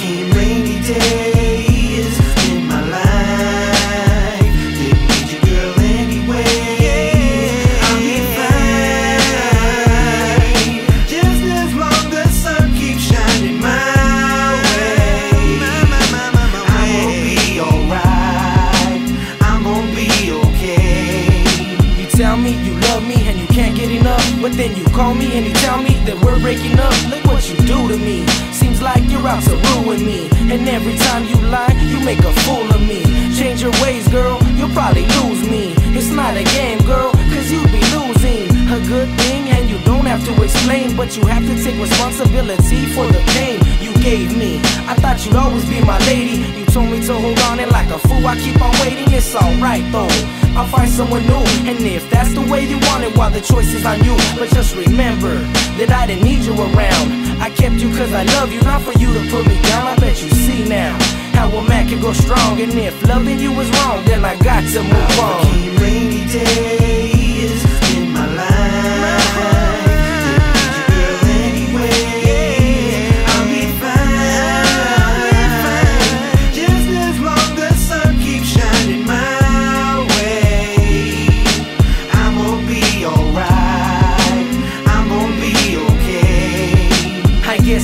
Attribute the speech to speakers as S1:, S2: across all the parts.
S1: Came rainy day. But then you call me and you tell me that we're breaking up. Look what you do to me. Seems like you're out to ruin me. And every time you lie, you make a fool of me. Change your ways, girl, you'll probably lose me. It's not a game, girl, cause you'd be losing. A good thing, and you don't have to explain, but you have to take responsibility for the pain you gave me. I thought you'd always be my lady. You told me to hold on, and like a fool, I keep on waiting. It's alright though. I'll find someone new, and if that's the way you want it, while the choice is on you. But just remember that I didn't need you around. I kept you cause I love you, not for you to put me down. I bet you see now how a man can go strong. And if loving you was wrong, then I got to move on.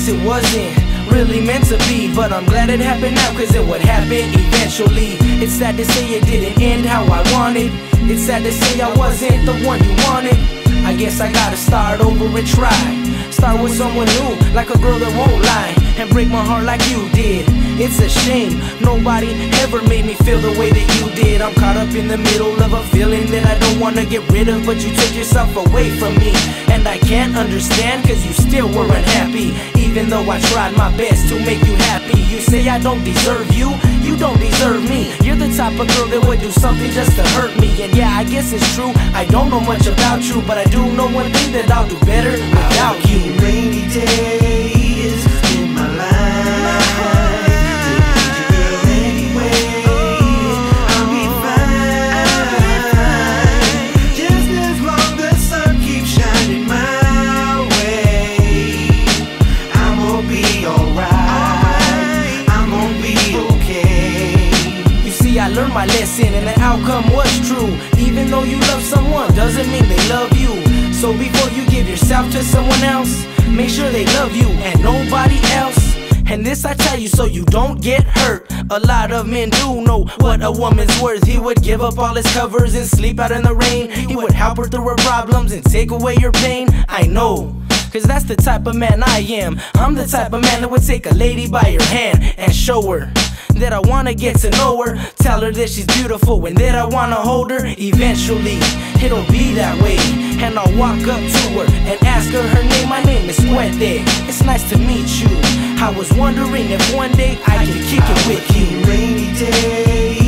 S1: It wasn't really meant to be, but I'm glad it happened now, cause it would happen eventually. It's sad to say it didn't end how I wanted. It's sad to say I wasn't the one you wanted. I guess I gotta start over and try. Start with someone new, like a girl that won't lie, and break my heart like you did. It's a shame nobody ever made me feel the way that you did. I'm caught up in the middle of a feeling that I don't wanna get rid of, but you took yourself away from me. And I can't understand, cause you still were unhappy. Even though I tried my best to make you happy. You say I don't deserve you, you don't deserve me. You're the type of girl that would do something just to hurt me. And yeah, I guess it's true, I don't know much about you, but I do know one thing that I'll do better without you.
S2: Rainy days
S1: learned my lesson and the outcome was true. Even though you love someone, doesn't mean they love you. So before you give yourself to someone else, make sure they love you and nobody else. And this I tell you so you don't get hurt. A lot of men do know what a woman's worth. He would give up all his covers and sleep out in the rain. He would help her through her problems and take away your pain. I know. Cause that's the type of man I am. I'm the type of man that would take a lady by her hand and show her that I wanna get to know her. Tell her that she's beautiful and that I wanna hold her. Eventually, it'll be that way. And I'll walk up to her and ask her her name. My name is Cuete. It's nice to meet you. I was wondering if one day I could kick it with you.
S2: Rainy days